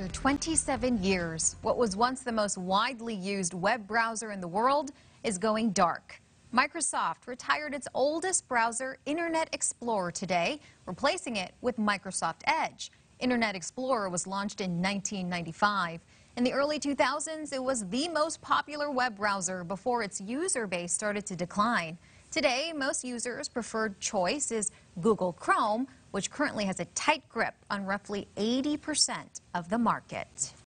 After 27 years, what was once the most widely used web browser in the world is going dark. Microsoft retired its oldest browser, Internet Explorer, today, replacing it with Microsoft Edge. Internet Explorer was launched in 1995. In the early 2000s, it was the most popular web browser before its user base started to decline. Today, most users' preferred choice is Google Chrome, which currently has a tight grip on roughly 80% of the market.